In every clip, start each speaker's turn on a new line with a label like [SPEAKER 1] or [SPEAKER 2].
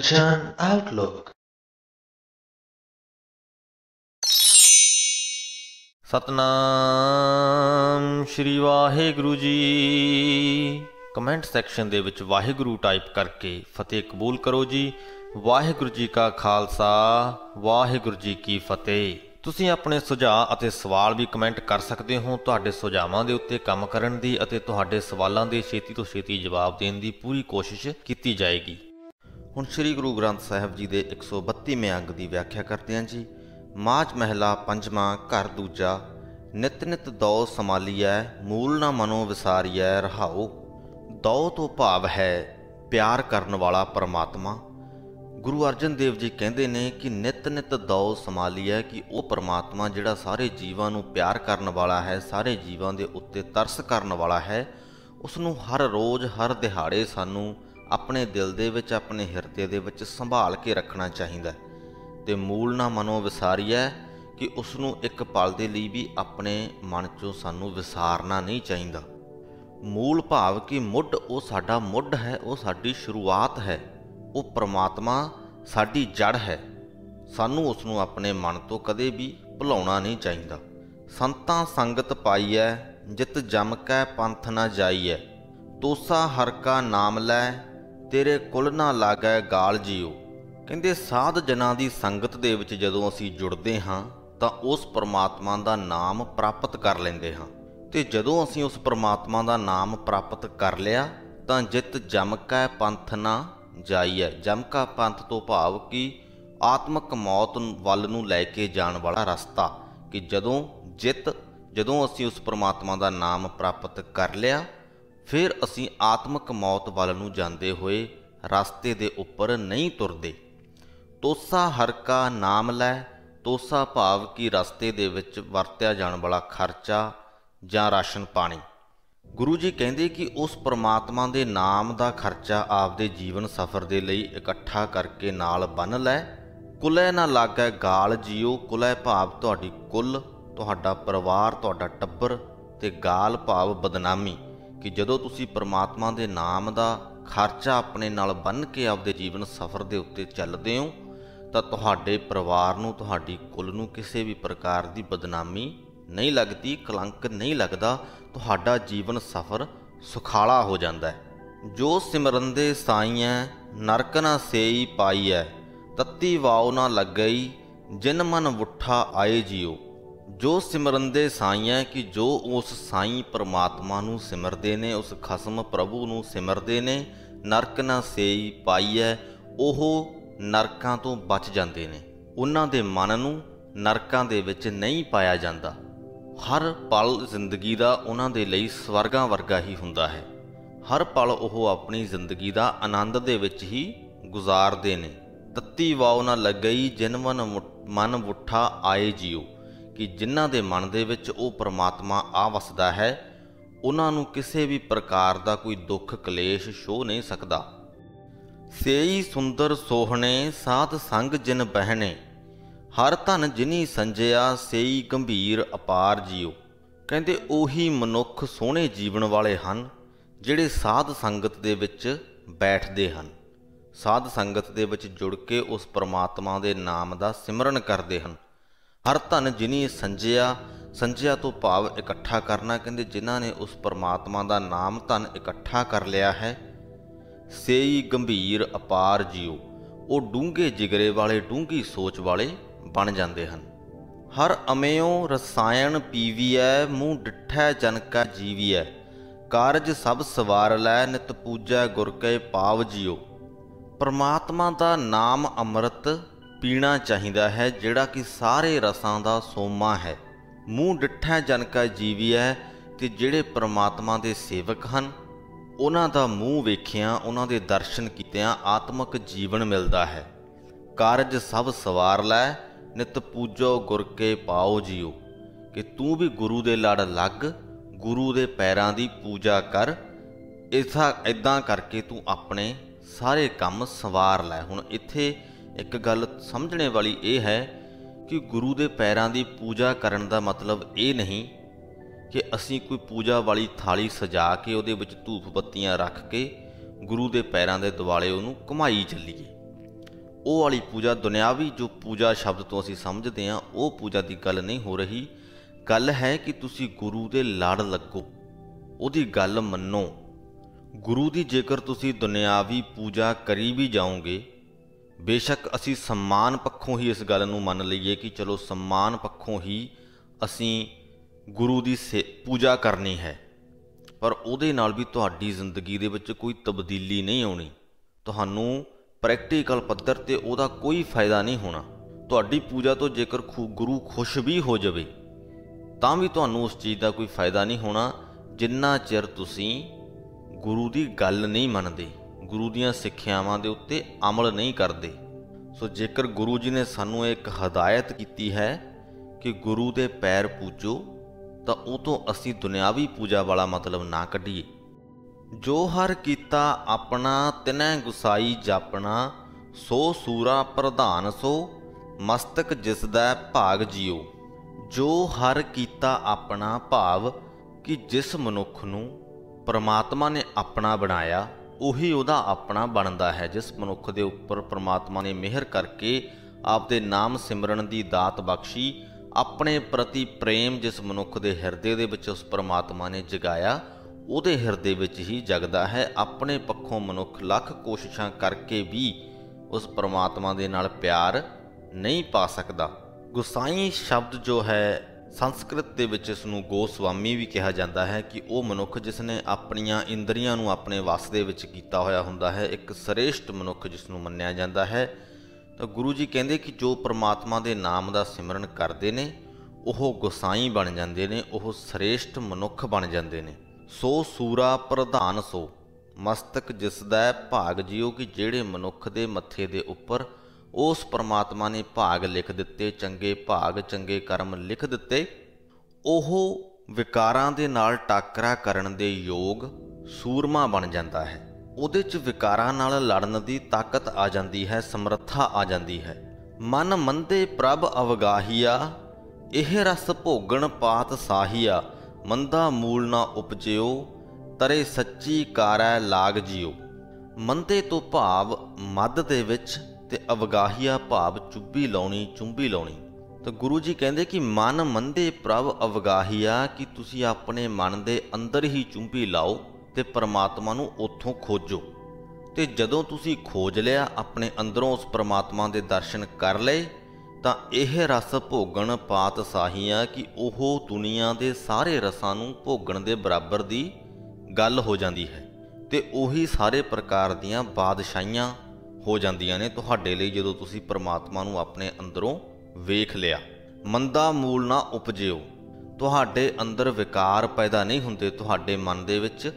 [SPEAKER 1] Kachan Outlook.
[SPEAKER 2] Satnam Shri Waheguru ji. Comment section ਦੇ ਵਿੱਚ Waheguru type ਕਰਕੇ ਫਤਿਹ ਕਬੂਲ ਕਰੋ ਜੀ। ਵਾਹਿਗੁਰੂ ਜੀ ਕਾ ਖਾਲਸਾ, ਵਾਹਿਗੁਰੂ ਜੀ ਕੀ ਫਤਿਹ। ਤੁਸੀਂ ਆਪਣੇ ਸੁਝਾਅ ਅਤੇ ਸਵਾਲ ਵੀ ਕਮੈਂਟ ਕਰ ਸਕਦੇ ਹੋ। ਤੁਹਾਡੇ ਸੁਝਾਵਾਂ ਦੇ ਉੱਤੇ ਕੰਮ ਕਰਨ ਦੀ ਅਤੇ ਤੁਹਾਡੇ ਸਵਾਲਾਂ ਦੇ ਛੇਤੀ ਤੋਂ ਛੇਤੀ ਜਵਾਬ ਦੇਣ ਦੀ ਪੂਰੀ ਕੋਸ਼ਿਸ਼ ਕੀਤੀ ਜਾਏਗੀ। ਹੁਣ ਸ੍ਰੀ ਗੁਰੂ ਗ੍ਰੰਥ ਸਾਹਿਬ ਜੀ ਦੇ 132ਵੇਂ ਅੰਗ ਦੀ ਵਿਆਖਿਆ ਕਰਦੇ ਹਾਂ ਜੀ। ਮਾਝ ਮਹਿਲਾ ਪੰਜਵਾਂ, ਘਰ ਦੂਜਾ, ਨਿਤ ਨਿਤ ਦੌ ਸਮਾਲੀਐ ਮੂਲ ਨਾ ਮਨੋ ਵਿਸਾਰੀਐ, ਰਹਾਉ। ਦੌ ਤੋਂ ਭਾਵ ਹੈ ਪਿਆਰ ਕਰਨ ਵਾਲਾ ਪਰਮਾਤਮਾ। ਗੁਰੂ ਅਰਜਨ ਦੇਵ ਜੀ ਕਹਿੰਦੇ ਨੇ ਕਿ ਨਿਤ ਨਿਤ ਦੌ ਸਮਾਲੀਐ ਕਿ ਉਹ ਪਰਮਾਤਮਾ ਜਿਹੜਾ ਸਾਰੇ ਜੀਵਾਂ ਨੂੰ ਪਿਆਰ ਕਰਨ ਵਾਲਾ ਹੈ, ਸਾਰੇ ਜੀਵਾਂ ਦੇ ਉੱਤੇ ਤਰਸ ਕਰਨ ਵਾਲਾ ਹੈ ਉਸ ਨੂੰ ਹਰ ਰੋਜ਼, ਹਰ ਦਿਹਾੜੇ ਸਾਨੂੰ ਆਪਣੇ ਦਿਲ ਦੇ ਵਿੱਚ, ਆਪਣੇ ਹਿਰਦੇ ਦੇ ਵਿੱਚ ਸੰਭਾਲ ਕੇ ਰੱਖਣਾ ਚਾਹੀਦਾ ਹੈ। ਤੇ ਮੂਲ ਨਾ ਮਨੋ ਵਿਸਾਰੀਐ ਕਿ ਉਸ ਨੂੰ ਇੱਕ ਪਲ ਦੇ ਲਈ ਵੀ ਆਪਣੇ ਮਨ ਚੋਂ ਸਾਨੂੰ ਵਿਸਾਰਨਾ ਨਹੀਂ ਚਾਹੀਦਾ। ਮੂਲ ਭਾਵ ਕਿ ਮੁੱਢ ਉਹ ਸਾਡਾ ਮੁੱਢ ਹੈ, ਉਹ ਸਾਡੀ ਸ਼ੁਰੂਆਤ ਹੈ, ਉਹ ਪ੍ਰਮਾਤਮਾ ਸਾਡੀ ਜੜ ਹੈ। ਸਾਨੂੰ ਉਸ ਨੂੰ ਆਪਣੇ ਮਨ ਤੋਂ ਕਦੇ ਵੀ ਭੁਲਾਉਣਾ ਨਹੀਂ ਚਾਹੀਦਾ। ਸੰਤਾਂ ਸੰਗਤ ਪਾਈਐ, ਜਿਤ ਜਮ ਕੈ ਪੰਥ ਨਾ ਜਾਈਐ। ਤੋਸਾ ਹਰ ਕਾ ਨਾਮ ਲੈ ਤੇਰੇ ਕੁਲ ਨਾ ਲਾਗੈ ਗਾਲ ਜੀਓ। ਕਹਿੰਦੇ, ਸਾਧ ਜਨਾਂ ਦੀ ਸੰਗਤ ਦੇ ਵਿੱਚ ਜਦੋਂ ਅਸੀਂ ਜੁੜਦੇ ਹਾਂ, ਤਾਂ ਉਸ ਪਰਮਾਤਮਾ ਦਾ ਨਾਮ ਪ੍ਰਾਪਤ ਕਰ ਲੈਂਦੇ ਹਾਂ। ਤੇ ਜਦੋਂ ਅਸੀਂ ਉਸ ਪਰਮਾਤਮਾ ਦਾ ਨਾਮ ਪ੍ਰਾਪਤ ਕਰ ਲਿਆ, ਤਾਂ ਜਿਤ ਜਮ ਕੈ ਪੰਥ ਨਾ ਜਾਈਐ। ਜਮ ਕਾ ਪੰਥ ਤੋਂ ਭਾਵ ਕਿ ਆਤਮਕ ਮੌਤ ਵੱਲ ਨੂੰ ਲੈ ਕੇ ਜਾਣ ਵਾਲਾ ਰਸਤਾ ਕਿ ਜਦੋਂ ਜਿਤ, ਜਦੋਂ ਅਸੀਂ ਉਸ ਪਰਮਾਤਮਾ ਦਾ ਨਾਮ ਪ੍ਰਾਪਤ ਕਰ ਲਿਆ ਫਿਰ ਅਸੀਂ ਆਤਮਕ ਮੌਤ ਵੱਲ ਨੂੰ ਜਾਂਦੇ ਹੋਏ ਰਸਤੇ ਦੇ ਉੱਪਰ ਨਹੀਂ ਤੁਰਦੇ। ਤੋਸਾ ਹਰਕਾ ਨਾਮ ਲੈ, ਤੋਸਾ ਭਾਵ ਕਿ ਰਸਤੇ ਦੇ ਵਿੱਚ ਵਰਤਿਆ ਜਾਣ ਵਾਲਾ ਖਰਚਾ ਜਾਂ ਰਾਸ਼ਨ ਪਾਣੀ। ਗੁਰੂ ਜੀ ਕਹਿੰਦੇ ਕਿ ਉਸ ਪ੍ਰਮਾਤਮਾ ਦੇ ਨਾਮ ਦਾ ਖਰਚਾ ਆਪਦੇ ਜੀਵਨ ਸਫਰ ਦੇ ਲਈ ਇਕੱਠਾ ਕਰਕੇ ਨਾਲ ਬੰਨ ਲੈ। ਕੁਲੇ ਨਾ ਲਾਗੈ ਗਾਲ ਜੀਓ, ਕੁਲੈ ਭਾਵ ਤੁਹਾਡੀ ਕੁੱਲ, ਤੁਹਾਡਾ ਪਰਿਵਾਰ, ਤੁਹਾਡਾ ਟੱਬਰ ਤੇ ਗਾਲ ਭਾਵ ਬਦਨਾਮੀ। ਕਿ ਜਦੋਂ ਤੁਸੀਂ ਪਰਮਾਤਮਾ ਦੇ ਨਾਮ ਦਾ ਖਰਚਾ ਆਪਣੇ ਨਾਲ ਬੰਨ ਕੇ ਆਪਦੇ ਜੀਵਨ ਸਫਰ ਦੇ ਉੱਤੇ ਚੱਲਦੇ ਹੋ, ਤਾਂ ਤੁਹਾਡੇ ਪਰਿਵਾਰ ਨੂੰ, ਤੁਹਾਡੀ ਕੁੱਲ ਨੂੰ ਕਿਸੇ ਵੀ ਪ੍ਰਕਾਰ ਦੀ ਬਦਨਾਮੀ ਨਹੀਂ ਲੱਗਦੀ, ਕਲੰਕ ਨਹੀਂ ਲੱਗਦਾ, ਤੁਹਾਡਾ ਜੀਵਨ ਸਫਰ ਸੁਖਾਲਾ ਹੋ ਜਾਂਦਾ ਹੈ। ਜੋ ਸਿਮਰੰਦੇ ਸਾਈਐ ਨਰਕ ਨਾ ਸੇਈ ਪਾਈਐ ਤੱਤੀ ਵਾਉ ਨਾ ਲੱਗਈ, ਜਿਨ ਮਨ ਵੁੱਠਾ ਆਏ ਜਿਉ ਜੋ ਸਿਮਰੰਦੇ ਸਾਈਐ ਕਿ ਜੋ ਉਸ ਸਾਈ ਪਰਮਾਤਮਾ ਨੂੰ ਸਿਮਰਦੇ ਨੇ, ਉਸ ਖਸਮ ਪ੍ਰਭੂ ਨੂੰ ਸਿਮਰਦੇ ਨੇ, ਨਰਕ ਨਾ ਸੇਈ ਪਾਈਐ, ਉਹ ਨਰਕਾਂ ਤੋਂ ਬਚ ਜਾਂਦੇ ਨੇ। ਉਹਨਾਂ ਦੇ ਮਨ ਨੂੰ ਨਰਕਾਂ ਦੇ ਵਿੱਚ ਨਹੀਂ ਪਾਇਆ ਜਾਂਦਾ। ਹਰ ਪਲ ਜ਼ਿੰਦਗੀ ਦਾ ਉਹਨਾਂ ਦੇ ਲਈ ਸਵਰਗਾਂ ਵਰਗਾ ਹੀ ਹੁੰਦਾ ਹੈ। ਹਰ ਪਲ ਉਹ ਆਪਣੀ ਜ਼ਿੰਦਗੀ ਦਾ ਆਨੰਦ ਦੇ ਵਿੱਚ ਹੀ ਗੁਜ਼ਾਰਦੇ ਨੇ। ਤੱਤੀ ਵਾਉ ਨਾ ਲੱਗਈ ਜਿਨ ਮਨ ਮਨ ਮੁੱਠਾ ਆਏ ਜਿਉ ਕਿ ਜਿਨ੍ਹਾਂ ਦੇ ਮਨ ਦੇ ਵਿੱਚ ਉਹ ਪਰਮਾਤਮਾ ਆ ਵਸਦਾ ਹੈ, ਉਹਨਾਂ ਨੂੰ ਕਿਸੇ ਵੀ ਪ੍ਰਕਾਰ ਦਾ ਕੋਈ ਦੁੱਖ ਕਲੇਸ਼ ਛੋ ਨਹੀਂ ਸਕਦਾ। ਸੇਈ ਸੁੰਦਰ ਸੋਹਣੇ ਸਾਧ ਸੰਗ ਜਿਨ ਬਹਿਣੇ, ਹਰ ਧਨ ਜਿਨੀ ਸੰਜਿਆ ਸੇਈ ਗੰਭੀਰ ਅਪਾਰ ਜੀਓ। ਕਹਿੰਦੇ ਉਹੀ ਮਨੁੱਖ ਸੋਹਣੇ ਜੀਵਨ ਵਾਲੇ ਹਨ, ਜਿਹੜੇ ਸਾਧ ਸੰਗਤ ਦੇ ਵਿੱਚ ਬੈਠਦੇ ਹਨ। ਸਾਧ ਸੰਗਤ ਦੇ ਵਿੱਚ ਜੁੜ ਕੇ ਉਸ ਪਰਮਾਤਮਾ ਦੇ ਨਾਮ ਦਾ ਸਿਮਰਨ ਕਰਦੇ ਹਨ। ਹਰ ਧਨ ਜਿਨੀ ਸੰਜਿਆ ਸੰਜਿਆ ਤੋਂ ਭਾਵ ਇਕੱਠਾ ਕਰਨਾ, ਕਹਿੰਦੇ ਜਿਨ੍ਹਾਂ ਨੇ ਉਸ ਪਰਮਾਤਮਾ ਦਾ ਨਾਮ ਧਨ ਇਕੱਠਾ ਕਰ ਲਿਆ ਹੈ, ਸੇਈ ਗੰਭੀਰ ਅਪਾਰ ਜਿਉ ਉਹ ਡੂੰਘੇ ਜਿਗਰੇ ਵਾਲੇ, ਡੂੰਘੀ ਸੋਚ ਵਾਲੇ ਬਣ ਜਾਂਦੇ ਹਨ। ਹਰ ਅਮਿਓ ਰਸਾਇਣ ਪੀਵੀਐ, ਮੂੰਹ ਡਿਠੈ ਜਨ ਕਾ ਜੀਵੀਐ। ਕਾਰਜ ਸਭ ਸਵਾਰ ਲੈ, ਨਿਤ ਪੂਜੈ ਗੁਰ ਕੈ ਪਾਵ ਜਿਉ ਪਰਮਾਤਮਾ ਦਾ ਨਾਮ ਅੰਮ੍ਰਿਤ ਪੀਣਾ ਚਾਹੀਦਾ ਹੈ, ਜਿਹੜਾ ਕਿ ਸਾਰੇ ਰਸਾਂ ਦਾ ਸੋਮਾ ਹੈ। ਮੂੰਹ ਡਿੱਠਾ ਜਨ ਕਾ ਜੀਵੀਐ ਤੇ ਜਿਹੜੇ ਪਰਮਾਤਮਾ ਦੇ ਸੇਵਕ ਹਨ, ਉਹਨਾਂ ਦਾ ਮੂੰਹ ਵੇਖਿਆ, ਉਹਨਾਂ ਦੇ ਦਰਸ਼ਨ ਕੀਤਿਆਂ ਆਤਮਿਕ ਜੀਵਨ ਮਿਲਦਾ ਹੈ। ਕਾਰਜ ਸਭ ਸਵਾਰ ਲੈ, ਨਿਤ ਪੂਜੋ ਗੁਰ ਕੇ ਪਾਓ ਜੀਓ। ਕਿ ਤੂੰ ਵੀ ਗੁਰੂ ਦੇ ਲੜ ਲੱਗ, ਗੁਰੂ ਦੇ ਪੈਰਾਂ ਦੀ ਪੂਜਾ ਕਰ। ਇਸਾ ਇਦਾਂ ਕਰਕੇ ਤੂੰ ਆਪਣੇ ਸਾਰੇ ਕੰਮ ਸਵਾਰ ਲੈ। ਹੁਣ ਇੱਥੇ ਇੱਕ ਗੱਲ ਸਮਝਣੇ ਵਾਲੀ ਇਹ ਹੈ ਕਿ ਗੁਰੂ ਦੇ ਪੈਰਾਂ ਦੀ ਪੂਜਾ ਕਰਨ ਦਾ ਮਤਲਬ ਇਹ ਨਹੀਂ ਕਿ ਅਸੀਂ ਕੋਈ ਪੂਜਾ ਵਾਲੀ ਥਾਲੀ ਸਜਾ ਕੇ ਉਹਦੇ ਵਿੱਚ ਧੂਪ ਬੱਤੀਆਂ ਰੱਖ ਕੇ ਗੁਰੂ ਦੇ ਪੈਰਾਂ ਦੇ ਦੁਆਲੇ ਉਹਨੂੰ ਘੁਮਾਈ ਚੱਲੀਏ। ਉਹ ਵਾਲੀ ਪੂਜਾ ਦੁਨਿਆਵੀ ਜੋ ਪੂਜਾ ਸ਼ਬਦ ਤੋਂ ਅਸੀਂ ਸਮਝਦੇ ਹਾਂ, ਉਹ ਪੂਜਾ ਦੀ ਗੱਲ ਨਹੀਂ ਹੋ ਰਹੀ। ਗੱਲ ਹੈ ਕਿ ਤੁਸੀਂ ਗੁਰੂ ਦੇ ਲੜ ਲੱਗੋ। ਉਹਦੀ ਗੱਲ ਮੰਨੋ। ਗੁਰੂ ਦੀ ਜੇਕਰ ਤੁਸੀਂ ਦੁਨਿਆਵੀ ਪੂਜਾ ਕਰੀ ਵੀ ਜਾਓਗੇ ਬੇਸ਼ੱਕ ਅਸੀਂ ਸਨਮਾਨ ਪੱਖੋਂ ਹੀ ਇਸ ਗੱਲ ਨੂੰ ਮੰਨ ਲਈਏ ਕਿ ਚਲੋ ਸਨਮਾਨ ਪੱਖੋਂ ਹੀ ਅਸੀਂ ਗੁਰੂ ਦੀ ਪੂਜਾ ਕਰਨੀ ਹੈ, ਪਰ ਉਹਦੇ ਨਾਲ ਵੀ ਤੁਹਾਡੀ ਜ਼ਿੰਦਗੀ ਦੇ ਵਿੱਚ ਕੋਈ ਤਬਦੀਲੀ ਨਹੀਂ ਆਉਣੀ। ਤੁਹਾਨੂੰ ਪ੍ਰੈਕਟੀਕਲ ਪੱਧਰ ਤੇ ਉਹਦਾ ਕੋਈ ਫਾਇਦਾ ਨਹੀਂ ਹੋਣਾ। ਤੁਹਾਡੀ ਪੂਜਾ ਤੋਂ ਜੇਕਰ ਗੁਰੂ ਖੁਸ਼ ਵੀ ਹੋ ਜਾਵੇ, ਤਾਂ ਵੀ ਤੁਹਾਨੂੰ ਉਸ ਚੀਜ਼ ਦਾ ਕੋਈ ਫਾਇਦਾ ਨਹੀਂ ਹੋਣਾ, ਜਿੰਨਾ ਚਿਰ ਤੁਸੀਂ ਗੁਰੂ ਦੀ ਗੱਲ ਨਹੀਂ ਮੰਨਦੇ। ਗੁਰੂ ਦੀਆਂ ਸਿੱਖਿਆਵਾਂ ਦੇ ਉੱਤੇ ਅਮਲ ਨਹੀਂ ਕਰਦੇ। ਸੋ ਜੇਕਰ ਗੁਰੂ ਜੀ ਨੇ ਸਾਨੂੰ ਇੱਕ ਹਦਾਇਤ ਕੀਤੀ ਹੈ ਕਿ ਗੁਰੂ ਦੇ ਪੈਰ ਪੂਜੋ, ਤਾਂ ਉਹ ਤੋਂ ਅਸੀਂ ਦੁਨਿਆਵੀ ਪੂਜਾ ਵਾਲਾ ਮਤਲਬ ਨਾ ਕੱਢੀਏ। ਜੋ ਹਰ ਕੀਤਾ ਆਪਣਾ ਤਿਨੈ ਗੁਸਾਈ ਜਾਪਣਾ, ਸੋ ਸੂਰਾ ਪ੍ਰਧਾਨ ਸੋ, ਮਸਤਕ ਜਿਸ ਦਾ ਭਾਗ ਜਿਉ ਜੋ ਹਰ ਕੀਤਾ ਆਪਣਾ ਭਾਵ ਕਿ ਜਿਸ ਮਨੁੱਖ ਨੂੰ ਪਰਮਾਤਮਾ ਨੇ ਆਪਣਾ ਬਣਾਇਆ ਉਹੀ ਉਹਦਾ ਆਪਣਾ ਬਣਦਾ ਹੈ, ਜਿਸ ਮਨੁੱਖ ਦੇ ਉੱਪਰ ਪ੍ਰਮਾਤਮਾ ਨੇ ਮਿਹਰ ਕਰਕੇ ਆਪਦੇ ਨਾਮ ਸਿਮਰਨ ਦੀ ਦਾਤ ਬਖਸ਼ੀ, ਆਪਣੇ ਪ੍ਰਤੀ ਪ੍ਰੇਮ ਜਿਸ ਮਨੁੱਖ ਦੇ ਹਿਰਦੇ ਦੇ ਵਿੱਚ ਉਸ ਪ੍ਰਮਾਤਮਾ ਨੇ ਜਗਾਇਆ, ਉਹਦੇ ਹਿਰਦੇ ਵਿੱਚ ਹੀ ਜਗਦਾ ਹੈ, ਆਪਣੇ ਪੱਖੋਂ ਮਨੁੱਖ ਲੱਖ ਕੋਸ਼ਿਸ਼ਾਂ ਕਰਕੇ ਵੀ ਉਸ ਪ੍ਰਮਾਤਮਾ ਦੇ ਨਾਲ ਪਿਆਰ ਨਹੀਂ ਪਾ ਸਕਦਾ। ਗੁਸਾਈ ਸ਼ਬਦ ਜੋ ਹੈ ਸੰਸਕ੍ਰਿਤ ਦੇ ਵਿੱਚ ਇਸ ਨੂੰ ਗੋਸਵਾਮੀ ਵੀ ਕਿਹਾ ਜਾਂਦਾ ਹੈ ਕਿ ਉਹ ਮਨੁੱਖ ਜਿਸ ਨੇ ਆਪਣੀਆਂ ਇੰਦਰੀਆਂ ਨੂੰ ਆਪਣੇ ਵਸ ਦੇ ਵਿੱਚ ਕੀਤਾ ਹੋਇਆ ਹੁੰਦਾ ਹੈ, ਇੱਕ ਸ੍ਰੇਸ਼ਟ ਮਨੁੱਖ ਜਿਸ ਨੂੰ ਮੰਨਿਆ ਜਾਂਦਾ ਹੈ। ਤਾਂ ਗੁਰੂ ਜੀ ਕਹਿੰਦੇ ਕਿ ਜੋ ਪ੍ਰਮਾਤਮਾ ਦੇ ਨਾਮ ਦਾ ਸਿਮਰਨ ਕਰਦੇ ਨੇ, ਉਹ ਗੁਸਾਈ ਬਣ ਜਾਂਦੇ ਨੇ, ਉਹ ਸ੍ਰੇਸ਼ਟ ਮਨੁੱਖ ਬਣ ਜਾਂਦੇ ਨੇ। ਸੋ ਸੂਰਾ ਪ੍ਰਧਾਨ ਸੋ, ਮਸਤਕ ਜਿਸ ਦਾ ਭਾਗ ਜਿਉ ਕਿ ਜਿਹੜੇ ਮਨੁੱਖ ਦੇ ਮੱਥੇ ਦੇ ਉੱਪਰ ਉਸ ਪਰਮਾਤਮਾ ਨੇ ਭਾਗ ਲਿਖ ਦਿੱਤੇ, ਚੰਗੇ ਭਾਗ, ਚੰਗੇ ਕਰਮ ਲਿਖ ਦਿੱਤੇ। ਉਹ ਵਿਕਾਰਾਂ ਦੇ ਨਾਲ ਟਾਕਰਾ ਕਰਨ ਦੇ ਯੋਗ ਸੂਰਮਾ ਬਣ ਜਾਂਦਾ ਹੈ। ਉਹਦੇ 'ਚ ਵਿਕਾਰਾਂ ਨਾਲ ਲੜਨ ਦੀ ਤਾਕਤ ਆ ਜਾਂਦੀ ਹੈ, ਸਮਰੱਥਾ ਆ ਜਾਂਦੀ ਹੈ। ਮਨ ਮੰਦੇ ਪ੍ਰਭ ਅਵਗਾਹੀਆ, ਇਹ ਰਸ ਭੋਗਣ ਪਾਤ ਸਾਹੀਆ। ਮੰਦਾ ਮੂਲ ਨਾ ਉਪਜਿਓ, ਤਰੇ ਸੱਚੀ ਕਾਰੈ ਲਾਗ ਜਿਓ। ਮੰਦੇ ਤੋਂ ਭਾਵ ਮੱਧ ਦੇ ਵਿੱਚ ਤੇ ਅਵਗਾਹੀਆ ਭਾਵ ਚੁੱਭੀ ਲਾਉਣੀ, ਚੁੰਬੀ ਲਾਉਣੀ। ਤਾਂ ਗੁਰੂ ਜੀ ਕਹਿੰਦੇ ਕਿ ਮਨ ਮੰਦੇ ਪ੍ਰਭ ਅਵਗਾਹੀਆ ਕਿ ਤੁਸੀਂ ਆਪਣੇ ਮਨ ਦੇ ਅੰਦਰ ਹੀ ਚੁੰਬੀ ਲਾਓ ਤੇ ਪਰਮਾਤਮਾ ਨੂੰ ਉੱਥੋਂ ਖੋਜੋ। ਤੇ ਜਦੋਂ ਤੁਸੀਂ ਖੋਜ ਲਿਆ, ਆਪਣੇ ਅੰਦਰੋਂ ਉਸ ਪਰਮਾਤਮਾ ਦੇ ਦਰਸ਼ਨ ਕਰ ਲਏ, ਤਾਂ ਇਹ ਰਸ ਭੋਗਣ ਪਾਤ ਸਾਹੀਆਂ ਕਿ ਉਹ ਦੁਨੀਆ ਦੇ ਸਾਰੇ ਰਸਾਂ ਨੂੰ ਭੋਗਣ ਦੇ ਬਰਾਬਰ ਦੀ ਗੱਲ ਹੋ ਜਾਂਦੀ ਹੈ। ਤੇ ਉਹੀ ਸਾਰੇ ਪ੍ਰਕਾਰ ਦੀਆਂ ਬਾਦਸ਼ਾਹੀਆਂ ਹੋ ਜਾਂਦੀਆਂ ਨੇ, ਤੁਹਾਡੇ ਲਈ ਜਦੋਂ ਤੁਸੀਂ ਪਰਮਾਤਮਾ ਨੂੰ ਆਪਣੇ ਅੰਦਰੋਂ ਵੇਖ ਲਿਆ, ਮੰਦਾ ਮੂਲ ਨਾ ਉਪਜਿਓ। ਤੁਹਾਡੇ ਅੰਦਰ ਵਿਕਾਰ ਪੈਦਾ ਨਹੀਂ ਹੁੰਦੇ, ਤੁਹਾਡੇ ਮਨ ਦੇ ਵਿੱਚ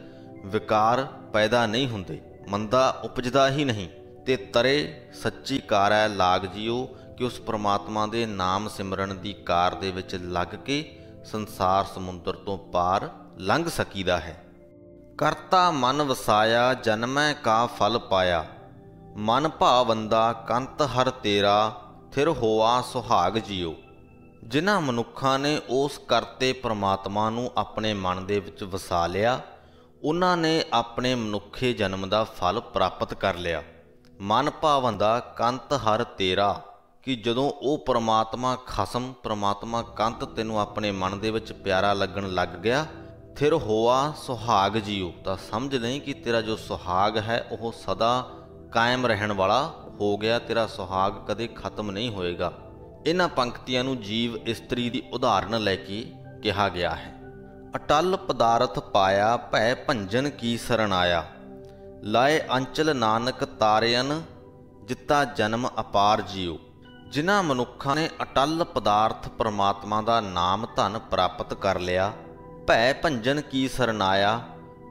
[SPEAKER 2] ਵਿਕਾਰ ਪੈਦਾ ਨਹੀਂ ਹੁੰਦੇ, ਮੰਦਾ ਉਪਜਦਾ ਹੀ ਨਹੀਂ। ਤੇ ਤਰੇ ਸੱਚੀ ਕਾਰ ਹੈ, ਲਾਗ ਜਿਓ ਕਿ ਉਸ ਪ੍ਰਮਾਤਮਾ ਦੇ ਨਾਮ ਸਿਮਰਨ ਦੀ ਕਾਰ ਦੇ ਵਿੱਚ ਲੱਗ ਕੇ ਸੰਸਾਰ ਸਮੁੰਦਰ ਤੋਂ ਪਾਰ ਲੰਘ ਸਕੀਦਾ ਹੈ। ਕਰਤਾ ਮਨ ਵਸਾਇਆ, ਜਨਮੈ ਕਾ ਫਲ ਪਾਇਆ। ਮਨ ਭਾਵੰਦਾ ਕੰਤ ਹਰ ਤੇਰਾ, ਥਿਰ ਹੋਆ ਸੁਹਾਗ ਜਿਉ ਜਿਨ੍ਹਾਂ ਮਨੁੱਖਾਂ ਨੇ ਉਸ ਕਰਤੇ ਪ੍ਰਮਾਤਮਾ ਨੂੰ ਆਪਣੇ ਮਨ ਦੇ ਵਿੱਚ ਵਸਾ ਲਿਆ, ਉਹਨਾਂ ਨੇ ਆਪਣੇ ਮਨੁੱਖੇ ਜਨਮ ਦਾ ਫਲ ਪ੍ਰਾਪਤ ਕਰ ਲਿਆ। ਮਨ ਭਾਵੰਦਾ ਕੰਤ ਹਰ ਤੇਰਾ, ਕਿ ਜਦੋਂ ਉਹ ਪ੍ਰਮਾਤਮਾ ਖਸਮ, ਪ੍ਰਮਾਤਮਾ ਕੰਤ ਤੈਨੂੰ ਆਪਣੇ ਮਨ ਦੇ ਵਿੱਚ ਪਿਆਰਾ ਲੱਗਣ ਲੱਗ ਗਿਆ, ਥਿਰ ਹੋਆ ਸੁਹਾਗ ਜਿਉ ਤਾਂ ਸਮਝ ਨਹੀਂ ਕਿ ਤੇਰਾ ਜੋ ਸੁਹਾਗ ਹੈ, ਉਹ ਸਦਾ ਕਾਇਮ ਰਹਿਣ ਵਾਲਾ ਹੋ ਗਿਆ ਤੇਰਾ ਸੁਹਾਗ ਕਦੇ ਖਤਮ ਨਹੀਂ ਹੋਏਗਾ। ਇਹਨਾਂ ਪੰਕਤੀਆਂ ਨੂੰ ਜੀਵ ਇਸਤਰੀ ਦੀ ਉਦਾਹਰਣ ਲੈ ਕੇ ਕਿਹਾ ਗਿਆ ਹੈ। ਅਟਲ ਪਦਾਰਥ ਪਾਇਆ ਭੈ ਭੰਜਨ ਕੀ ਸਰਣ ਆਇਆ। ਲਾਏ ਅੰਚਲ ਨਾਨਕ ਤਾਰਿਆਨ ਜਿੱਤਾ ਜਨਮ ਅਪਾਰ ਜਿਉ। ਜਿਨ੍ਹਾਂ ਮਨੁੱਖਾਂ ਨੇ ਅਟਲ ਪਦਾਰਥ ਪਰਮਾਤਮਾ ਦਾ ਨਾਮ ਧਨ ਪ੍ਰਾਪਤ ਕਰ ਲਿਆ, ਭੈ ਭੰਜਨ ਕੀ ਸਰਨਾਇਆ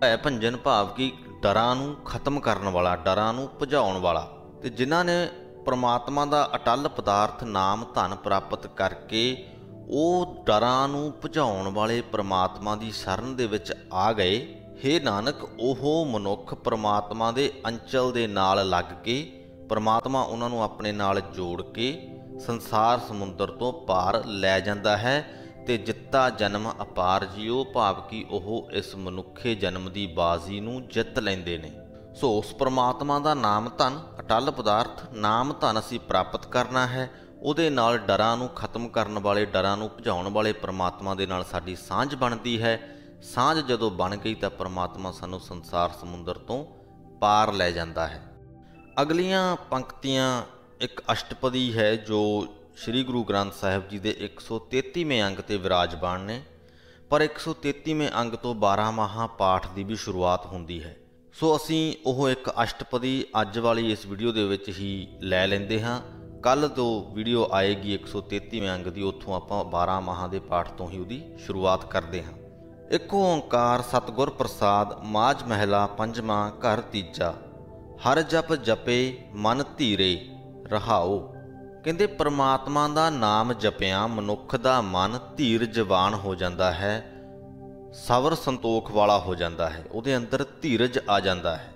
[SPEAKER 2] ਭੈ ਭੰਜਨ ਭਾਵ ਕੀ ਡਰਾਂ ਨੂੰ ਖਤਮ ਕਰਨ ਵਾਲਾ, ਡਰਾਂ ਨੂੰ ਭਜਾਉਣ ਵਾਲਾ ਤੇ ਜਿਨ੍ਹਾਂ ਨੇ ਪ੍ਰਮਾਤਮਾ ਦਾ ਅਟਲ ਪਦਾਰਥ ਨਾਮ ਧਨ ਪ੍ਰਾਪਤ ਕਰਕੇ ਉਹ ਡਰਾਂ ਨੂੰ ਭਜਾਉਣ ਵਾਲੇ ਪ੍ਰਮਾਤਮਾ ਦੀ ਸ਼ਰਨ ਦੇ ਵਿੱਚ ਆ ਗਏ, ਹੇ ਨਾਨਕ, ਉਹ ਮਨੁੱਖ ਪ੍ਰਮਾਤਮਾ ਦੇ ਅੰਚਲ ਦੇ ਨਾਲ ਲੱਗ ਕੇ, ਪ੍ਰਮਾਤਮਾ ਉਹਨਾਂ ਨੂੰ ਆਪਣੇ ਨਾਲ ਜੋੜ ਕੇ ਸੰਸਾਰ ਸਮੁੰਦਰ ਤੋਂ ਪਾਰ ਲੈ ਜਾਂਦਾ ਹੈ। ਤੇ ਜਿੱਤਾ ਜਨਮ ਅਪਾਰ ਜਿਉ ਭਾਵ ਕਿ ਉਹ ਇਸ ਮਨੁੱਖੇ ਜਨਮ ਦੀ ਬਾਜ਼ੀ ਨੂੰ ਜਿੱਤ ਲੈਂਦੇ ਨੇ। ਸੋ ਉਸ ਪ੍ਰਮਾਤਮਾ ਦਾ ਨਾਮ ਧਨ, ਅਟਲ ਪਦਾਰਥ, ਨਾਮ ਧਨ ਅਸੀਂ ਪ੍ਰਾਪਤ ਕਰਨਾ ਹੈ। ਉਹਦੇ ਨਾਲ ਡਰਾਂ ਨੂੰ ਖਤਮ ਕਰਨ ਵਾਲੇ, ਡਰਾਂ ਨੂੰ ਭਜਾਉਣ ਵਾਲੇ ਪ੍ਰਮਾਤਮਾ ਦੇ ਨਾਲ ਸਾਡੀ ਸਾਂਝ ਬਣਦੀ ਹੈ। ਸਾਂਝ ਜਦੋਂ ਬਣ ਗਈ ਤਾਂ ਪ੍ਰਮਾਤਮਾ ਸਾਨੂੰ ਸੰਸਾਰ ਸਮੁੰਦਰ ਤੋਂ ਪਾਰ ਲੈ ਜਾਂਦਾ ਹੈ। ਅਗਲੀਆਂ ਪੰਕਤੀਆਂ ਇੱਕ ਅਸ਼ਟਪਦੀ ਹੈ ਜੋ ਸ੍ਰੀ ਗੁਰੂ ਗ੍ਰੰਥ ਸਾਹਿਬ ਜੀ ਦੇ 133ਵੇਂ ਅੰਗ ਤੇ ਵਿਰਾਜਮਾਨ ਨੇ, ਪਰ 133ਵੇਂ ਅੰਗ ਤੋਂ 12 ਮਹਾ ਪਾਠ ਦੀ ਵੀ ਸ਼ੁਰੂਆਤ ਹੁੰਦੀ ਹੈ। ਸੋ ਅਸੀਂ ਉਹ ਇੱਕ ਅਸ਼ਟਪਦੀ ਅੱਜ ਵਾਲੀ ਇਸ ਵੀਡੀਓ ਦੇ ਵਿੱਚ ਹੀ ਲੈ ਲੈਂਦੇ ਹਾਂ। ਕੱਲ ਤੋਂ ਵੀਡੀਓ ਆਏਗੀ 133ਵੇਂ ਅੰਗ ਦੀ, ਉੱਥੋਂ ਆਪਾਂ 12 ਮਹਾ ਦੇ ਪਾਠ ਤੋਂ ਹੀ ਉਹਦੀ ਸ਼ੁਰੂਆਤ ਕਰਦੇ ਹਾਂ। ਇੱਕ ਓੰਕਾਰ ਸਤਗੁਰ ਪ੍ਰਸਾਦ ਮਾਜ ਮਹਿਲਾ, ਪੰਜਵਾਂ ਘਰ ਤੀਜਾ। ਹਰ ਜਪ ਜਪੇ, ਮਨ ਧੀਰੇ ਰਹਾਓ। ਕਹਿੰਦੇ ਪ੍ਰਮਾਤਮਾ ਦਾ ਨਾਮ ਜਪਿਆ ਮਨੁੱਖ ਦਾ ਮਨ ਧੀਰ ਜਵਾਨ ਹੋ ਜਾਂਦਾ ਹੈ ਸਬਰ ਸੰਤੋਖ ਵਾਲਾ ਹੋ ਜਾਂਦਾ ਹੈ, ਉਹਦੇ ਅੰਦਰ ਧੀਰਜ ਆ ਜਾਂਦਾ ਹੈ।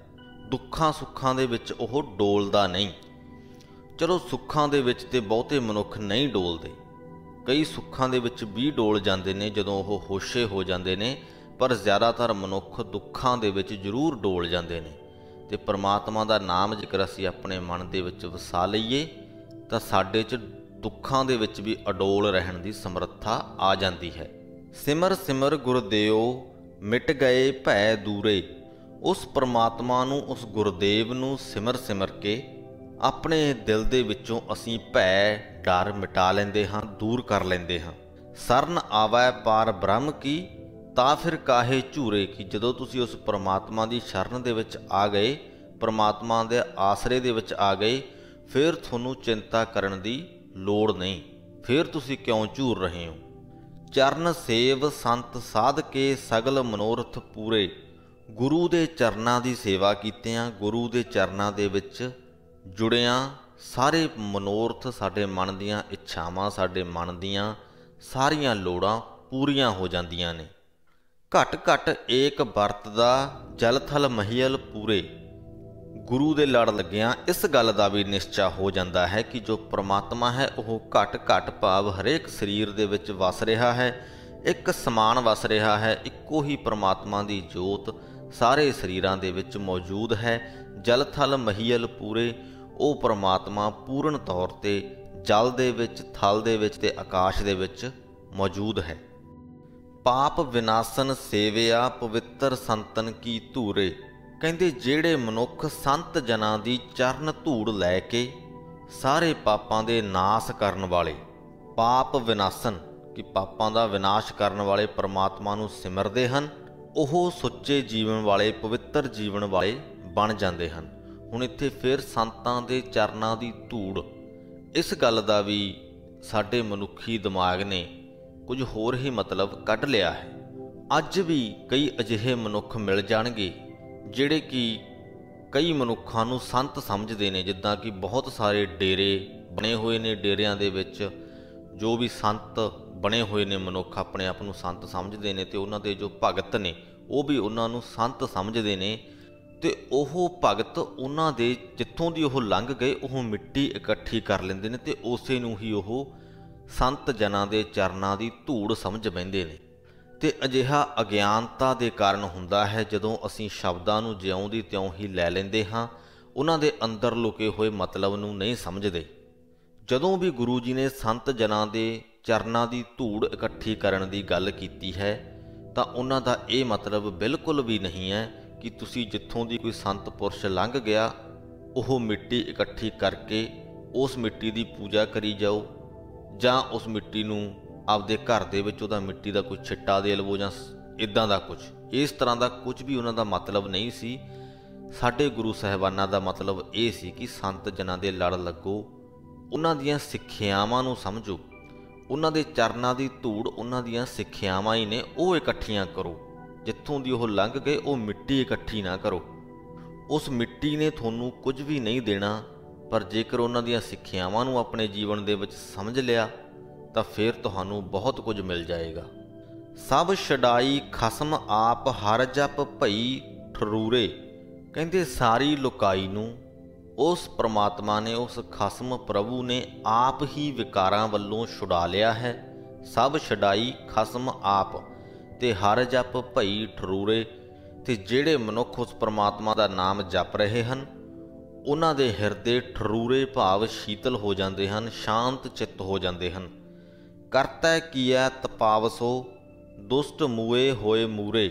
[SPEAKER 2] ਦੁੱਖਾਂ ਸੁੱਖਾਂ ਦੇ ਵਿੱਚ ਉਹ ਡੋਲਦਾ ਨਹੀਂ। ਚਲੋ ਸੁੱਖਾਂ ਦੇ ਵਿੱਚ ਤੇ ਬਹੁਤੇ ਮਨੁੱਖ ਨਹੀਂ ਡੋਲਦੇ। ਕਈ ਸੁੱਖਾਂ ਦੇ ਵਿੱਚ ਵੀ ਡੋਲ ਜਾਂਦੇ ਨੇ, ਜਦੋਂ ਉਹ ਹੋਸ਼ੇ ਹੋ ਜਾਂਦੇ ਨੇ, ਪਰ ਜ਼ਿਆਦਾਤਰ ਮਨੁੱਖ ਦੁੱਖਾਂ ਦੇ ਵਿੱਚ ਜ਼ਰੂਰ ਡੋਲ ਜਾਂਦੇ ਨੇ। ਤੇ ਪ੍ਰਮਾਤਮਾ ਦਾ ਨਾਮ ਜੇਕਰ ਅਸੀਂ ਆਪਣੇ ਮਨ ਦੇ ਵਿੱਚ ਵਸਾ ਲਈਏ ਤਾਂ ਸਾਡੇ 'ਚ ਦੁੱਖਾਂ ਦੇ ਵਿੱਚ ਵੀ ਅਡੋਲ ਰਹਿਣ ਦੀ ਸਮਰੱਥਾ ਆ ਜਾਂਦੀ ਹੈ। ਸਿਮਰ ਸਿਮਰ ਗੁਰਦੇਵ, ਮਿਟ ਗਏ ਭੈ ਦੂਰੇ। ਉਸ ਪਰਮਾਤਮਾ ਨੂੰ, ਉਸ ਗੁਰਦੇਵ ਨੂੰ ਸਿਮਰ ਸਿਮਰ ਕੇ ਆਪਣੇ ਦਿਲ ਦੇ ਵਿੱਚੋਂ ਅਸੀਂ ਭੈ, ਡਰ ਮਿਟਾ ਲੈਂਦੇ ਹਾਂ, ਦੂਰ ਕਰ ਲੈਂਦੇ ਹਾਂ। ਸਰਨ ਆਵੈ ਪਾਰ ਬ੍ਰਹਮ ਕੀ, ਤਾਂ ਫਿਰ ਕਾਹੇ ਝੂਰੇ ਕੀ। ਜਦੋਂ ਤੁਸੀਂ ਉਸ ਪਰਮਾਤਮਾ ਦੀ ਸ਼ਰਨ ਦੇ ਵਿੱਚ ਆ ਗਏ, ਪਰਮਾਤਮਾ ਦੇ ਆਸਰੇ ਦੇ ਵਿੱਚ ਆ ਗਏ ਫਿਰ ਤੁਹਾਨੂੰ ਚਿੰਤਾ ਕਰਨ ਦੀ ਲੋੜ ਨਹੀਂ। ਫਿਰ ਤੁਸੀਂ ਕਿਉਂ ਝੂਰ ਰਹੇ ਹੋ? ਚਰਨ ਸੇਵ ਸੰਤ ਸਾਧ ਕੇ ਸਗਲ ਮਨੋਰਥ ਪੂਰੇ। ਗੁਰੂ ਦੇ ਚਰਨਾਂ ਦੀ ਸੇਵਾ ਕੀਤਿਆਂ, ਗੁਰੂ ਦੇ ਚਰਨਾਂ ਦੇ ਵਿੱਚ ਜੁੜਿਆਂ, ਸਾਰੇ ਮਨੋਰਥ ਸਾਡੇ ਮਨ ਦੀਆਂ ਇੱਛਾਵਾਂ, ਸਾਡੇ ਮਨ ਦੀਆਂ ਸਾਰੀਆਂ ਲੋੜਾਂ ਪੂਰੀਆਂ ਹੋ ਜਾਂਦੀਆਂ ਨੇ। ਘਟ ਘਟ ਏਕ ਵਰਤ ਦਾ ਜਲ ਥਲ ਮਹੀਲ ਪੂਰੇ। ਗੁਰੂ ਦੇ ਲੜ ਲੱਗਿਆਂ ਇਸ ਗੱਲ ਦਾ ਵੀ ਨਿਸ਼ਚਾ ਹੋ ਜਾਂਦਾ ਹੈ ਕਿ ਜੋ ਪ੍ਰਮਾਤਮਾ ਹੈ, ਉਹ ਘਟ ਘਟ ਭਾਵ ਹਰੇਕ ਸਰੀਰ ਦੇ ਵਿੱਚ ਵਸ ਰਿਹਾ ਹੈ, ਇੱਕ ਸਮਾਨ ਵਸ ਰਿਹਾ ਹੈ, ਇੱਕੋ ਹੀ ਪ੍ਰਮਾਤਮਾ ਦੀ ਜੋਤ ਸਾਰੇ ਸਰੀਰਾਂ ਦੇ ਵਿੱਚ ਮੌਜੂਦ ਹੈ। ਜਲ ਥਲ ਮਹੀਲ ਪੂਰੇ, ਉਹ ਪ੍ਰਮਾਤਮਾ ਪੂਰਨ ਤੌਰ ਤੇ ਜਲ ਦੇ ਵਿੱਚ, ਥਲ ਦੇ ਵਿੱਚ ਤੇ ਆਕਾਸ਼ ਦੇ ਵਿੱਚ ਮੌਜੂਦ ਹੈ। ਪਾਪ ਵਿਨਾਸ਼ਨ ਸੇਵਿਆ ਪਵਿੱਤਰ ਸੰਤਨ ਕੀ ਧੂਰੇ। ਕਹਿੰਦੇ ਜਿਹੜੇ ਮਨੁੱਖ ਸੰਤ ਜਨਾਂ ਦੀ ਚਰਨ ਧੂੜ ਲੈ ਕੇ ਸਾਰੇ ਪਾਪਾਂ ਦੇ ਨਾਸ਼ ਕਰਨ ਵਾਲੇ, ਪਾਪ ਵਿਨਾਸ਼ਨ, ਕਿ ਪਾਪਾਂ ਦਾ ਵਿਨਾਸ਼ ਕਰਨ ਵਾਲੇ ਪਰਮਾਤਮਾ ਨੂੰ ਸਿਮਰਦੇ ਹਨ, ਉਹ ਸੁੱਚੇ ਜੀਵਨ ਵਾਲੇ, ਪਵਿੱਤਰ ਜੀਵਨ ਵਾਲੇ ਬਣ ਜਾਂਦੇ ਹਨ। ਹੁਣ ਇੱਥੇ ਫਿਰ ਸੰਤਾਂ ਦੇ ਚਰਨਾਂ ਦੀ ਧੂੜ। ਇਸ ਗੱਲ ਦਾ ਵੀ ਸਾਡੇ ਮਨੁੱਖੀ ਦਿਮਾਗ ਨੇ ਕੁਝ ਹੋਰ ਹੀ ਮਤਲਬ ਕੱਢ ਲਿਆ ਹੈ। ਅੱਜ ਵੀ ਕਈ ਅਜਿਹੇ ਮਨੁੱਖ ਮਿਲ ਜਾਣਗੇ ਜਿਹੜੇ ਕਿ ਕਈ ਮਨੁੱਖਾਂ ਨੂੰ ਸੰਤ ਸਮਝਦੇ ਨੇ, ਜਿੱਦਾਂ ਕਿ ਬਹੁਤ ਸਾਰੇ ਡੇਰੇ ਬਣੇ ਹੋਏ ਨੇ ਡੇਰਿਆਂ ਦੇ ਵਿੱਚ, ਜੋ ਵੀ ਸੰਤ ਬਣੇ ਹੋਏ ਨੇ ਮਨੁੱਖ ਆਪਣੇ ਆਪ ਨੂੰ ਸੰਤ ਸਮਝਦੇ ਨੇ ਤੇ ਉਹਨਾਂ ਦੇ ਜੋ ਭਗਤ ਨੇ, ਉਹ ਵੀ ਉਹਨਾਂ ਨੂੰ ਸੰਤ ਸਮਝਦੇ ਨੇ ਤੇ ਉਹ ਭਗਤ ਉਹਨਾਂ ਦੇ ਜਿੱਥੋਂ ਦੀ ਉਹ ਲੰਘ ਗਏ, ਉਹ ਮਿੱਟੀ ਇਕੱਠੀ ਕਰ ਲੈਂਦੇ ਨੇ ਤੇ ਉਸੇ ਨੂੰ ਹੀ ਉਹ ਸੰਤ ਜਨਾਂ ਦੇ ਚਰਨਾਂ ਦੀ ਧੂੜ ਸਮਝ ਬੈੰਦੇ ਨੇ। ਤੇ ਅਜਿਹਾ ਅਗਿਆਨਤਾ ਦੇ ਕਾਰਨ ਹੁੰਦਾ ਹੈ ਜਦੋਂ ਅਸੀਂ ਸ਼ਬਦਾਂ ਨੂੰ ਜਿਉਂ ਦੀ ਤਿਉਂ ਹੀ ਲੈ ਲੈਂਦੇ ਹਾਂ, ਉਹਨਾਂ ਦੇ ਅੰਦਰ ਲੁਕੇ ਹੋਏ ਮਤਲਬ ਨੂੰ ਨਹੀਂ ਸਮਝਦੇ। ਜਦੋਂ ਵੀ ਗੁਰੂ ਜੀ ਨੇ ਸੰਤ ਜਨਾਂ ਦੇ ਚਰਨਾਂ ਦੀ ਧੂੜ ਇਕੱਠੀ ਕਰਨ ਦੀ ਗੱਲ ਕੀਤੀ ਹੈ, ਤਾਂ ਉਹਨਾਂ ਦਾ ਇਹ ਮਤਲਬ ਬਿਲਕੁਲ ਵੀ ਨਹੀਂ ਹੈ ਕਿ ਤੁਸੀਂ ਜਿੱਥੋਂ ਦੀ ਕੋਈ ਸੰਤ ਪੁਰਸ਼ ਲੰਘ ਗਿਆ, ਉਹ ਮਿੱਟੀ ਇਕੱਠੀ ਕਰਕੇ ਉਸ ਮਿੱਟੀ ਦੀ ਪੂਜਾ ਕਰੀ ਜਾਓ ਜਾਂ ਉਸ ਮਿੱਟੀ ਨੂੰ ਆਪਦੇ ਘਰ ਦੇ ਵਿੱਚ ਉਹਦਾ ਮਿੱਟੀ ਦਾ ਕੋਈ ਛਿੱਟਾ ਦੇ ਲਵੋ ਜਾਂ ਇਦਾਂ ਦਾ ਕੁਝ ਇਸ ਤਰ੍ਹਾਂ ਦਾ ਕੁਝ ਵੀ ਉਹਨਾਂ ਦਾ ਮਤਲਬ ਨਹੀਂ ਸੀ। ਸਾਡੇ ਗੁਰੂ ਸਾਹਿਬਾਨਾਂ ਦਾ ਮਤਲਬ ਇਹ ਸੀ ਕਿ ਸੰਤ ਜਨਾਂ ਦੇ ਲੜ ਲੱਗੋ, ਉਹਨਾਂ ਦੀਆਂ ਸਿੱਖਿਆਵਾਂ ਨੂੰ ਸਮਝੋ। ਉਹਨਾਂ ਦੇ ਚਰਨਾਂ ਦੀ ਧੂੜ ਉਹਨਾਂ ਦੀਆਂ ਸਿੱਖਿਆਵਾਂ ਹੀ ਨੇ, ਉਹ ਇਕੱਠੀਆਂ ਕਰੋ। ਜਿੱਥੋਂ ਦੀ ਉਹ ਲੰਘ ਗਏ, ਉਹ ਮਿੱਟੀ ਇਕੱਠੀ ਨਾ ਕਰੋ। ਉਸ ਮਿੱਟੀ ਨੇ ਤੁਹਾਨੂੰ ਕੁਝ ਵੀ ਨਹੀਂ ਦੇਣਾ, ਪਰ ਜੇਕਰ ਉਹਨਾਂ ਦੀਆਂ ਸਿੱਖਿਆਵਾਂ ਨੂੰ ਆਪਣੇ ਜੀਵਨ ਦੇ ਵਿੱਚ ਸਮਝ ਲਿਆ ਤਾਂ ਫਿਰ ਤੁਹਾਨੂੰ ਬਹੁਤ ਕੁਝ ਮਿਲ ਜਾਏਗਾ। ਸਭ ਛਡਾਈ ਖਸਮ ਆਪ ਹਰ ਜਪ ਭਈ ਠਰੂਰੇ, ਕਹਿੰਦੇ ਸਾਰੀ ਲੁਕਾਈ ਨੂੰ। ਉਸ ਪ੍ਰਮਾਤਮਾ ਨੇ, ਉਸ ਖਸਮ ਪ੍ਰਭੂ ਨੇ ਆਪ ਹੀ ਵਿਕਾਰਾਂ ਵੱਲੋਂ ਛੁਡਾ ਲਿਆ ਹੈ। ਸਭ ਛਡਾਈ ਖਸਮ ਆਪ ਤੇ ਹਰ ਜਪ ਭਈ ਠਰੂਰੇ, ਤੇ ਜਿਹੜੇ ਮਨੁੱਖ ਉਸ ਪ੍ਰਮਾਤਮਾ ਦਾ ਨਾਮ ਜਪ ਰਹੇ ਹਨ, ਉਹਨਾਂ ਦੇ ਹਿਰਦੇ ਠਰੂਰੇ ਭਾਵ ਸ਼ੀਤਲ ਹੋ ਜਾਂਦੇ ਹਨ, ਸ਼ਾਂਤ ਚਿੱਤ ਹੋ ਜਾਂਦੇ ਹਨ। ਕਰਤਾ ਕੀਆ ਤਪਾਵਸੋ, ਦੁਸ਼ਟ ਮੂਏ ਹੋਏ ਮੂਰੇ।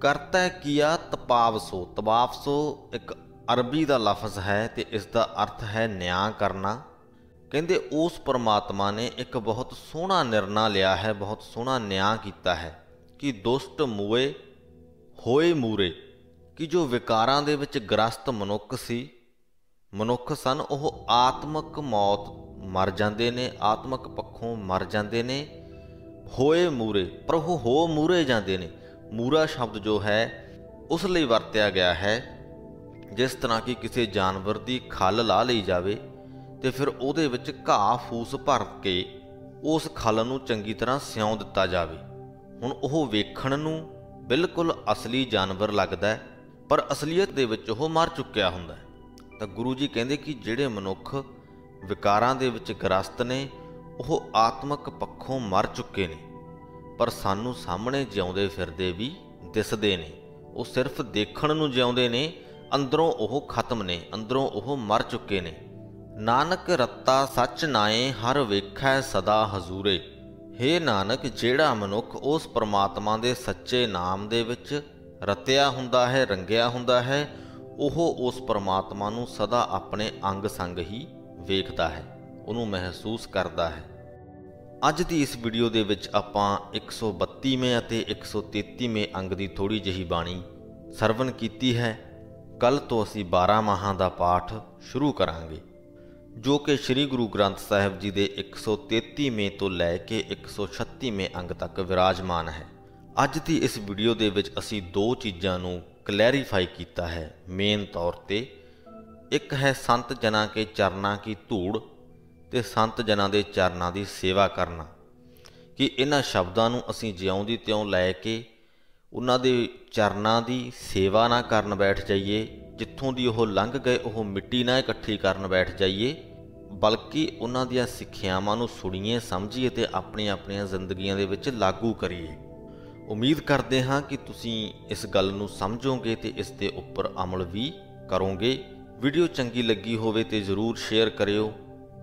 [SPEAKER 2] ਕਰਤਾ ਕੀਆ ਤਪਾਵਸੋ ਤਪਾਵਸੋ ਇੱਕ ਅਰਬੀ ਦਾ ਲਫ਼ਜ਼ ਹੈ ਤੇ ਇਸ ਦਾ ਅਰਥ ਹੈ ਨਿਆਂ ਕਰਨਾ। ਕਹਿੰਦੇ ਉਸ ਪਰਮਾਤਮਾ ਨੇ ਇੱਕ ਬਹੁਤ ਸੋਹਣਾ ਨਿਰਣਾ ਲਿਆ ਹੈ, ਬਹੁਤ ਸੋਹਣਾ ਨਿਆਂ ਕੀਤਾ ਹੈ ਕਿ ਦੁਸ਼ਟ ਮੂਏ ਹੋਏ ਮੂਰੇ। ਕਿ ਜੋ ਵਿਕਾਰਾਂ ਦੇ ਵਿੱਚ ਗ੍ਰਸਤ ਮਨੁੱਖ ਸੀ, ਮਨੁੱਖ ਸਨ, ਉਹ ਆਤਮਿਕ ਮੌਤ ਮਰ ਜਾਂਦੇ ਨੇ, ਆਤਮਿਕ ਪੱਖੋਂ ਮਰ ਜਾਂਦੇ ਨੇ। ਹੋਏ ਮੂਰੇ ਪਰ ਉਹ ਹੋ ਮੂਰੇ ਜਾਂਦੇ ਨੇ। ਮੂਰਾ ਸ਼ਬਦ ਜੋ ਹੈ, ਉਸ ਲਈ ਵਰਤਿਆ ਗਿਆ ਹੈ, ਜਿਸ ਤਰ੍ਹਾਂ ਕਿ ਕਿਸੇ ਜਾਨਵਰ ਦੀ ਖੱਲ ਲਾ ਲਈ ਜਾਵੇ ਤੇ ਫਿਰ ਉਹਦੇ ਵਿੱਚ ਘਾਹ ਫੂਸ ਭਰ ਕੇ ਉਸ ਖੱਲ ਨੂੰ ਚੰਗੀ ਤਰ੍ਹਾਂ ਸਿਉਂ ਦਿੱਤਾ ਜਾਵੇ। ਹੁਣ ਉਹ ਵੇਖਣ ਨੂੰ ਬਿਲਕੁਲ ਅਸਲੀ ਜਾਨਵਰ ਲੱਗਦਾ ਹੈ, ਪਰ ਅਸਲੀਅਤ ਦੇ ਵਿੱਚ ਉਹ ਮਰ ਚੁੱਕਿਆ ਹੁੰਦਾ ਹੈ। ਤਾਂ ਗੁਰੂ ਜੀ ਕਹਿੰਦੇ ਕਿ ਜਿਹੜੇ ਮਨੁੱਖ ਵਿਕਾਰਾਂ ਦੇ ਵਿੱਚ ਗ੍ਰਸਤ ਨੇ, ਉਹ ਆਤਮਿਕ ਪੱਖੋਂ ਮਰ ਚੁੱਕੇ ਨੇ, ਪਰ ਸਾਨੂੰ ਸਾਹਮਣੇ ਜਿਉਂਦੇ ਫਿਰਦੇ ਵੀ ਦਿਸਦੇ ਨੇ। ਉਹ ਸਿਰਫ ਦੇਖਣ ਨੂੰ ਜਿਉਂਦੇ ਨੇ, ਅੰਦਰੋਂ ਉਹ ਖਤਮ ਨੇ, ਅੰਦਰੋਂ ਉਹ ਮਰ ਚੁੱਕੇ ਨੇ। ਨਾਨਕ ਰੱਤਾ ਸੱਚ ਨਾਏ, ਹਰ ਵੇਖੈ ਸਦਾ ਹਜ਼ੂਰੇ। ਹੇ ਨਾਨਕ, ਜਿਹੜਾ ਮਨੁੱਖ ਉਸ ਪਰਮਾਤਮਾ ਦੇ ਸੱਚੇ ਨਾਮ ਦੇ ਵਿੱਚ ਰਤਿਆ ਹੁੰਦਾ ਹੈ, ਰੰਗਿਆ ਹੁੰਦਾ ਹੈ, ਉਹ ਉਸ ਪਰਮਾਤਮਾ ਨੂੰ ਸਦਾ ਆਪਣੇ ਅੰਗ ਸੰਗ ਹੀ ਵੇਖਦਾ ਹੈ, ਉਹਨੂੰ ਮਹਿਸੂਸ ਕਰਦਾ ਹੈ। ਅੱਜ ਦੀ ਇਸ ਵੀਡੀਓ ਦੇ ਵਿੱਚ ਆਪਾਂ 132ਵੇਂ ਅਤੇ 133ਵੇਂ ਅੰਗ ਦੀ ਥੋੜੀ ਜਿਹੀ ਬਾਣੀ ਸਰਵਨ ਕੀਤੀ ਹੈ। ਕੱਲ ਤੋਂ ਅਸੀਂ 12 ਮਾਹਾਂ ਦਾ ਪਾਠ ਸ਼ੁਰੂ ਕਰਾਂਗੇ, ਜੋ ਕਿ ਸ੍ਰੀ ਗੁਰੂ ਗ੍ਰੰਥ ਸਾਹਿਬ ਜੀ ਦੇ 133ਵੇਂ ਤੋਂ ਲੈ ਕੇ 136ਵੇਂ ਅੰਗ ਤੱਕ ਵਿਰਾਜਮਾਨ ਹੈ। ਅੱਜ ਦੀ ਇਸ ਵੀਡੀਓ ਦੇ ਵਿੱਚ ਅਸੀਂ ਦੋ ਚੀਜ਼ਾਂ ਨੂੰ ਕਲੈਰੀਫਾਈ ਕੀਤਾ ਹੈ ਮੇਨ ਤੌਰ ਤੇ ਇੱਕ ਹੈ ਸੰਤ ਜਨਾਂ ਕੇ ਚਰਨਾਂ ਕੀ ਧੂੜ ਤੇ ਸੰਤ ਜਨਾਂ ਦੇ ਚਰਨਾਂ ਦੀ ਸੇਵਾ ਕਰਨਾ। ਕਿ ਇਹਨਾਂ ਸ਼ਬਦਾਂ ਨੂੰ ਅਸੀਂ ਜਿਉਂਦੀ ਤਿਉਂ ਲੈ ਕੇ ਉਹਨਾਂ ਦੇ ਚਰਨਾਂ ਦੀ ਸੇਵਾ ਨਾ ਕਰਨ ਬੈਠ ਜਾਈਏ, ਜਿੱਥੋਂ ਦੀ ਉਹ ਲੰਘ ਗਏ ਉਹ ਮਿੱਟੀ ਨਾ ਇਕੱਠੀ ਕਰਨ ਬੈਠ ਜਾਈਏ, ਬਲਕਿ ਉਹਨਾਂ ਦੀਆਂ ਸਿੱਖਿਆਵਾਂ ਨੂੰ ਸੁਣੀਏ, ਸਮਝੀਏ ਤੇ ਆਪਣੀਆਂ ਆਪਣੀਆਂ ਜ਼ਿੰਦਗੀਆਂ ਦੇ ਵਿੱਚ ਲਾਗੂ ਕਰੀਏ। ਉਮੀਦ ਕਰਦੇ ਹਾਂ ਕਿ ਤੁਸੀਂ ਇਸ ਗੱਲ ਨੂੰ ਸਮਝੋਗੇ ਤੇ ਇਸ ਦੇ ਉੱਪਰ ਅਮਲ ਵੀ ਕਰੋਗੇ। ਵੀਡੀਓ ਚੰਗੀ ਲੱਗੀ ਹੋਵੇ ਤੇ ਜ਼ਰੂਰ ਸ਼ੇਅਰ ਕਰਿਓ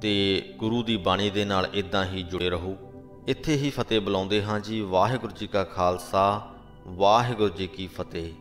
[SPEAKER 2] ਤੇ ਗੁਰੂ ਦੀ ਬਾਣੀ ਦੇ ਨਾਲ ਇਦਾਂ ਹੀ ਜੁੜੇ ਰਹੋ। ਇੱਥੇ ਹੀ ਫਤਿਹ ਬੁਲਾਉਂਦੇ ਹਾਂ ਜੀ। ਵਾਹਿਗੁਰੂ ਜੀ ਕਾ ਖਾਲਸਾ, ਵਾਹਿਗੁਰੂ ਜੀ ਕੀ ਫਤਿਹ।